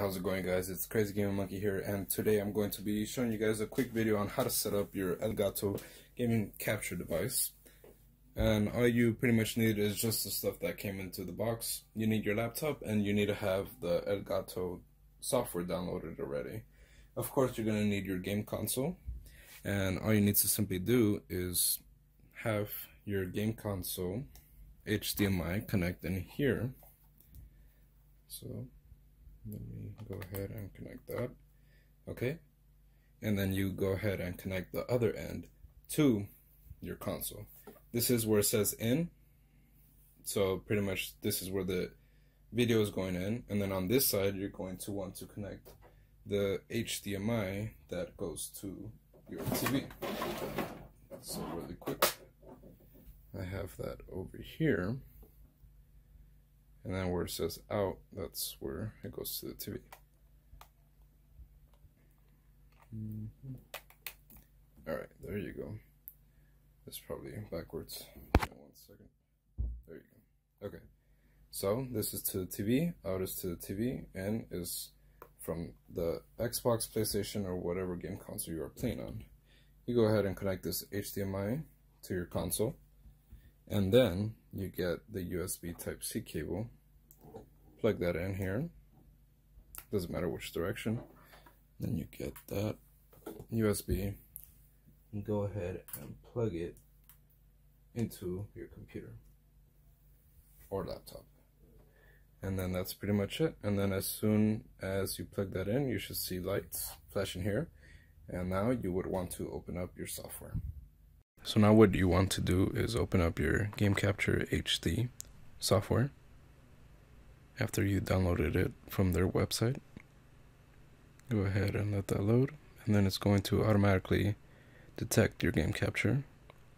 How's it going guys? It's Crazy Gaming Monkey here and today I'm going to be showing you guys a quick video on how to set up your Elgato gaming capture device. And all you pretty much need is just the stuff that came into the box. You need your laptop and you need to have the Elgato software downloaded already. Of course you're going to need your game console and all you need to simply do is have your game console HDMI connect in here. So let me go ahead and connect that. Okay. And then you go ahead and connect the other end to your console. This is where it says in. So pretty much this is where the video is going in. And then on this side you're going to want to connect the HDMI that goes to your TV so really quick I have that over here and then where it says out, that's where it goes to the TV. Mm -hmm. All right, there you go. That's probably backwards. One second. There you go. Okay. So this is to the TV, out is to the TV, and is from the Xbox, PlayStation, or whatever game console you are playing on. You go ahead and connect this HDMI to your console and then you get the USB Type-C cable. Plug that in here. Doesn't matter which direction. Then you get that USB. And go ahead and plug it into your computer or laptop. And then that's pretty much it. And then as soon as you plug that in, you should see lights flashing here. And now you would want to open up your software. So now what you want to do is open up your Game Capture HD software after you downloaded it from their website. Go ahead and let that load and then it's going to automatically detect your game capture,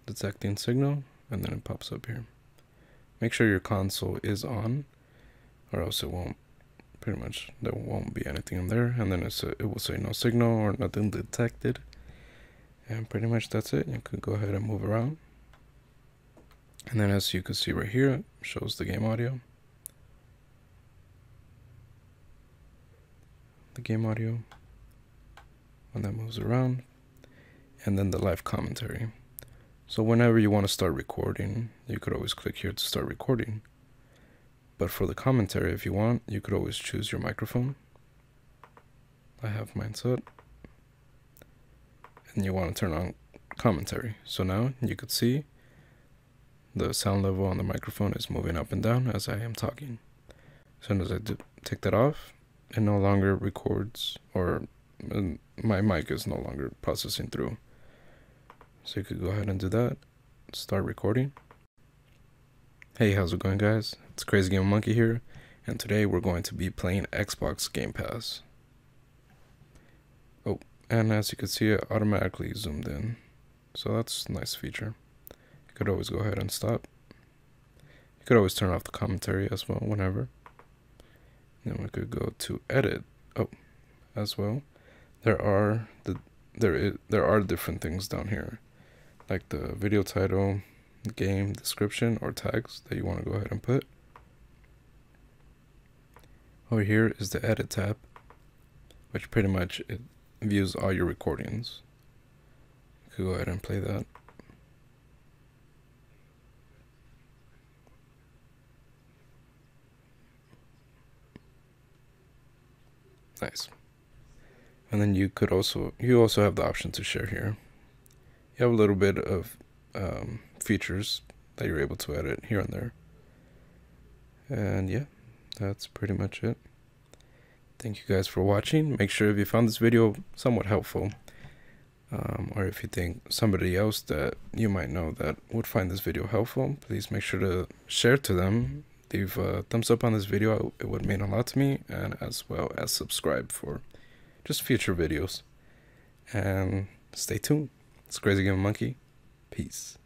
detecting signal, and then it pops up here. Make sure your console is on or else it won't pretty much there won't be anything in there and then it's a, it will say no signal or nothing detected and pretty much that's it. You could go ahead and move around. And then as you can see right here it shows the game audio. The game audio. When that moves around. And then the live commentary. So whenever you want to start recording you could always click here to start recording. But for the commentary if you want you could always choose your microphone. I have mine set and you want to turn on commentary. So now you could see the sound level on the microphone is moving up and down as I am talking. As soon as I take that off, it no longer records or uh, my mic is no longer processing through. So you could go ahead and do that. Start recording. Hey, how's it going guys? It's Crazy Game Monkey here, and today we're going to be playing Xbox Game Pass. And as you can see it automatically zoomed in. So that's a nice feature. You could always go ahead and stop. You could always turn off the commentary as well whenever. Then we could go to edit. Oh as well. There are the there is there are different things down here. Like the video title game description or tags that you want to go ahead and put. Over here is the edit tab which pretty much it views all your recordings. You go ahead and play that. Nice. And then you could also, you also have the option to share here. You have a little bit of um, features that you're able to edit here and there. And yeah, that's pretty much it. Thank you guys for watching. Make sure if you found this video somewhat helpful, um, or if you think somebody else that you might know that would find this video helpful, please make sure to share to them. Leave a thumbs up on this video. It would mean a lot to me, and as well as subscribe for just future videos. And stay tuned. It's Crazy Game Monkey. Peace.